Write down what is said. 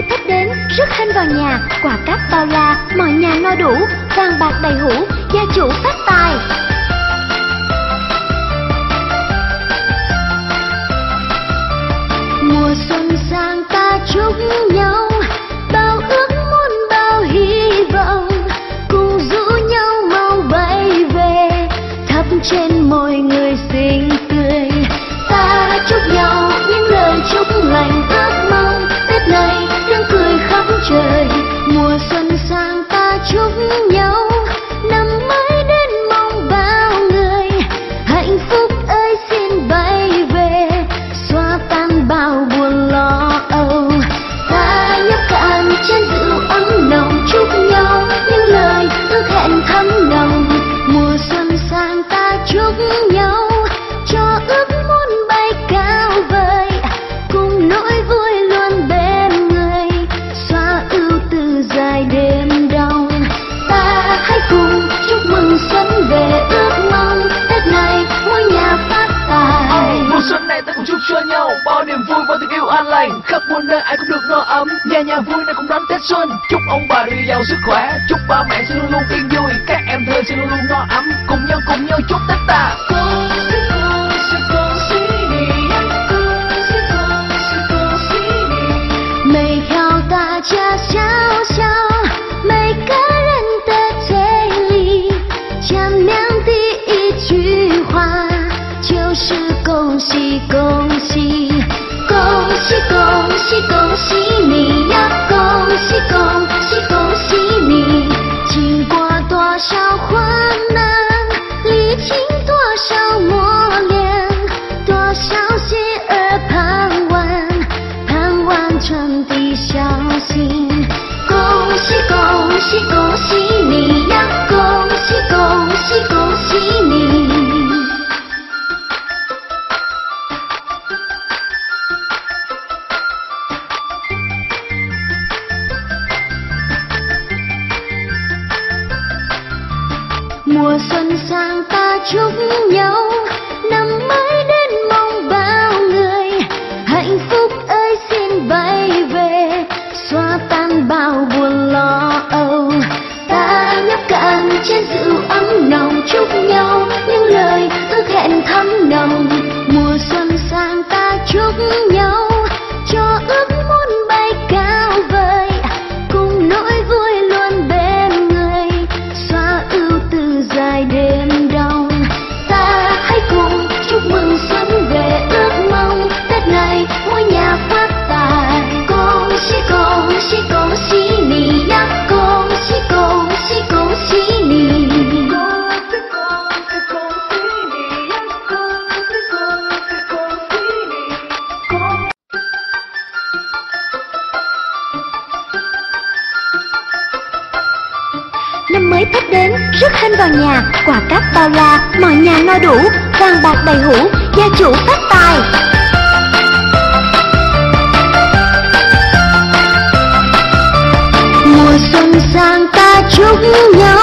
ấy thắp đến, rất thanh vào nhà quả cáp bao la, mọi nhà no đủ, vàng bạc đầy hũ, gia chủ phát tài. Mùa xuân sang ta chúc nhau, bao ước muốn bao hy vọng, cùng rủ nhau mau bay về, thắp trên môi người xinh Oh. nhà vui nay cũng đón Tết xuân. Chúc ông bà đi giàu sức khỏe, Chúc ba mẹ sẽ luôn luôn yên vui. Các em thơ sẽ luôn luôn no ấm, Cùng nhau cùng nhau chúc 恭喜恭喜你呀 mùa xuân sang ta chúc nhau mới thắp đến rất hân vào nhà quả cáp bao la mọi nhà no đủ, vàng bạc đầy hũ, gia chủ phát tài. Mùa xuân sang ta chúc nhau